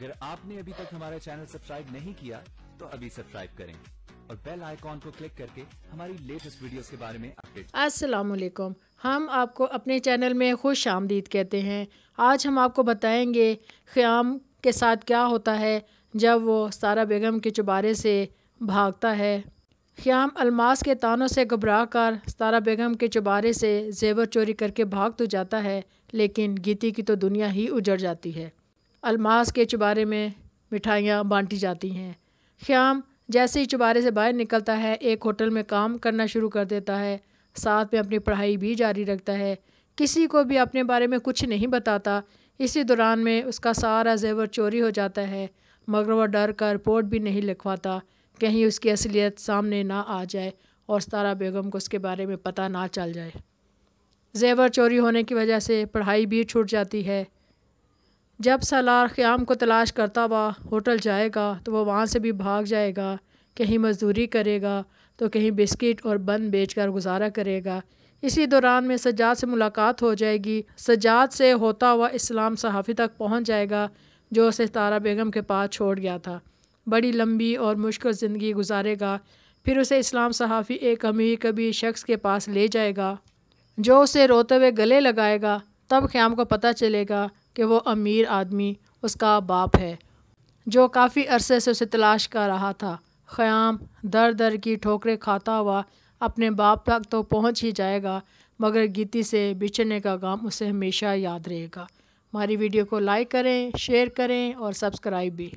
اگر آپ نے ابھی تک ہمارا چینل سبسکرائب نہیں کیا، تو ابھی سبسکرائب کریں اور بیل آئیکن کو کلک کر کے ہماری لیٹسٹ ویڈیوز کے بارے میں اپڈیٹ السلام علیکم۔ ہم آپ کو اپنے چینل میں خوش آمدید کہتے ہیں۔ آج ہم آپ کو بتائیں گے خیام کے ساتھ کیا ہوتا ہے جب وہ ستارہ بیگم کے چبارے سے بھاگتا ہے۔ خیام الماس کے تانوں سے گھبرا کر ستارہ بیگم کے چبارے سے زیور چوری کر کے بھاگ تو جاتا ہے، لیکن گیتی کی تو دنیا ہی اجڑ جاتی ہے۔ الماس کے چبارے میں مٹھائیاں بانٹی جاتی ہیں۔ خیام جیسے ہی چبارے سے باہر نکلتا ہے، ایک ہوٹل میں کام کرنا شروع کر دیتا ہے۔ ساتھ میں اپنی پڑھائی بھی جاری رکھتا ہے۔ کسی کو بھی اپنے بارے میں کچھ نہیں بتاتا۔ اسی دوران میں اس کا سارا زیور چوری ہو جاتا ہے۔ مگر وہ ڈر کر رپورٹ بھی نہیں لکھواتا۔ کہیں اس کی اصلیت سامنے نہ آ جائے اور ستارہ بیگم کو اس کے بارے میں پتہ نہ چل جائے۔ زیور چوری ہونے کی وجہ سے پڑھائی بھی چھوٹ جاتی ہے۔ جب سالار قیام کو تلاش کرتا ہوا ہوٹل جائے گا تو وہ وہاں سے بھی بھاگ جائے گا، کہیں مزدوری کرے گا تو کہیں بسکٹ اور بن بیچ کر گزارا کرے گا۔ اسی دوران میں سجاد سے ملاقات ہو جائے گی۔ سجاد سے ہوتا ہوا اسلام صحافی تک پہنچ جائے گا، جو اسے تارہ بیگم کے پاس چھوڑ گیا تھا۔ بڑی لمبی اور مشکل زندگی گزارے گا۔ پھر اسے اسلام صحافی ایک امیر کبھی شخص کے پاس لے جائے گا، جو اسے روتے ہوئے گلے لگائے گا۔ تب قیام کو پتہ چلے گا کہ وہ امیر آدمی اس کا باپ ہے، جو کافی عرصے سے اسے تلاش کر رہا تھا۔ قیام در در کی ٹھوکریں کھاتا ہوا اپنے باپ تک تو پہنچ ہی جائے گا، مگر گیتی سے بچھڑنے کا غم اسے ہمیشہ یاد رہے گا۔ ہماری ویڈیو کو لائک کریں، شیئر کریں اور سبسکرائب بھی۔